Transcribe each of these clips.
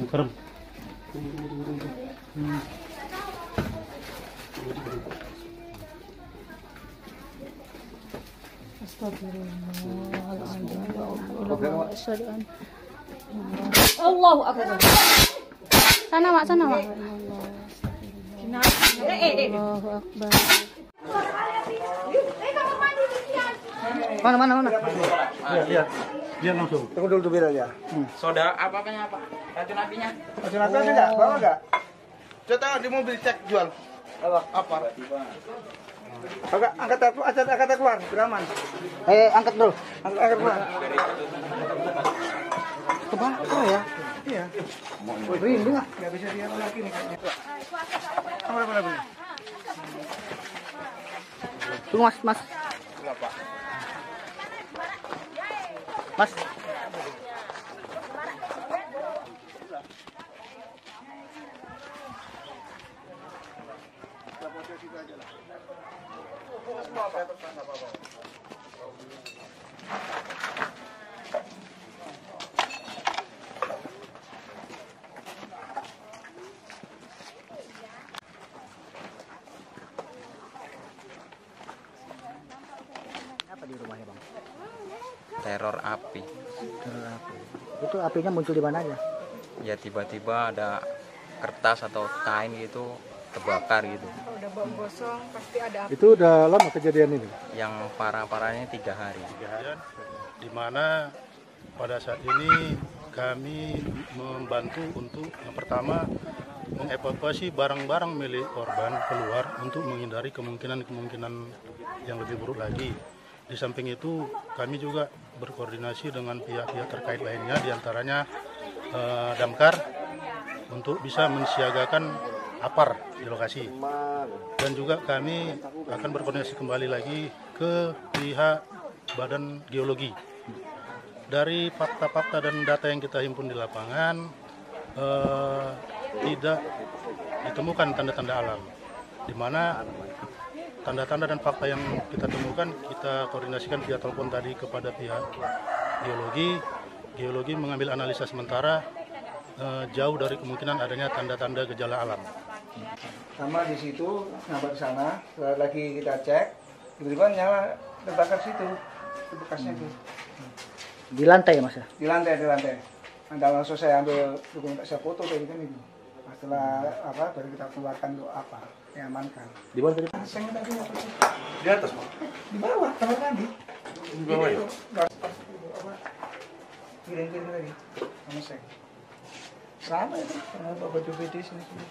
Mukarem. Tunggu tunggu tunggu tunggu. Hmm. Astagfirullahaladzim. Allah. Akbar. Sana, Mak, sana, Mak. Allahu akbar. Mana mana mana? Lihat lihat. Lihat langsung. Tunggu dulu tuh biar ya. Soda apa apanya apa? Racun apinya? Masih ada enggak? Bawa enggak? Coba di mobil cek jual. Apa? Apa? Agak angkat aku, angkat angkat keluar, beraman. Eh, angkat dulu. Angkat angkat keluar. Kebakar ya? Iya. Merinding ah. Enggak bisa dia lagi nih kayaknya. Apa apa apa? Tunggu mas, mas. Mas. Teror api. Teror api. Itu apinya muncul di mana aja? Ya tiba-tiba ada kertas atau kain gitu terbakar gitu. Itu udah lama kejadian ini. Yang parah-parahnya tiga hari. kejadian di mana pada saat ini kami membantu untuk yang pertama mengevakuasi barang-barang milik korban keluar untuk menghindari kemungkinan-kemungkinan yang lebih buruk lagi. Di samping itu kami juga berkoordinasi dengan pihak-pihak terkait lainnya di antaranya eh, damkar untuk bisa mensiagakan apar di lokasi. Dan juga kami akan berkoordinasi kembali lagi ke pihak badan geologi. Dari fakta-fakta dan data yang kita himpun di lapangan eh, tidak ditemukan tanda-tanda alam di mana tanda-tanda dan fakta yang kita temukan kita koordinasikan via telepon tadi kepada pihak geologi geologi mengambil analisa sementara eh, jauh dari kemungkinan adanya tanda-tanda gejala alam Sama di situ, nambah sana. Lagi kita cek, tiba-tiba nyala terbakar situ. Itu bekasnya tuh. Di lantai ya mas ya? Di lantai, di lantai. Nanti langsung saya ambil dokumen saya foto kayak gitu. Nah, Setelah apa baru kita keluarkan untuk apa diamankan. Di mana tadi? Saya tadi? Di atas, Pak. Di bawah kamar mandi. Di bawah ya? Apa? Kirim-kirim tadi sama saya. Sama itu, sama bawa baju BD sini sini.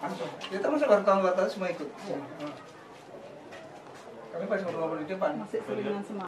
Langsung. Kita masuk wartawan wartawan semua ikut. Kami pas ngobrol-ngobrol di depan. Masih seringan semua.